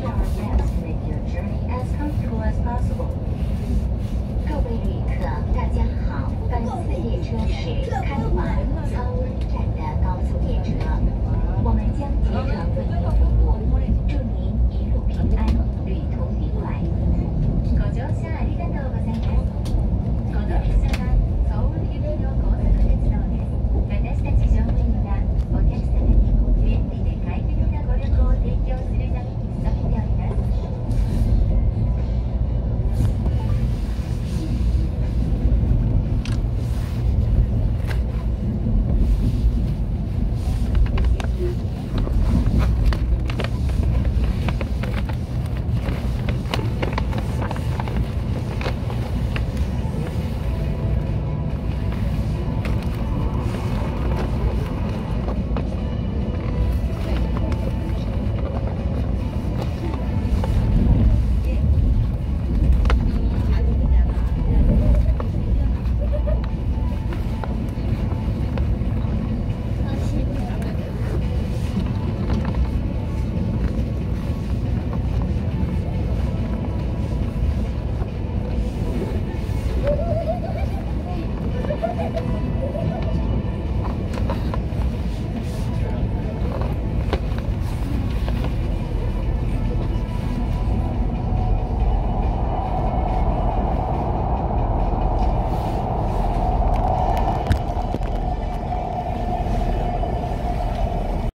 will our best to make your journey as comfortable as possible. 各位旅客，大家好，本次列车是开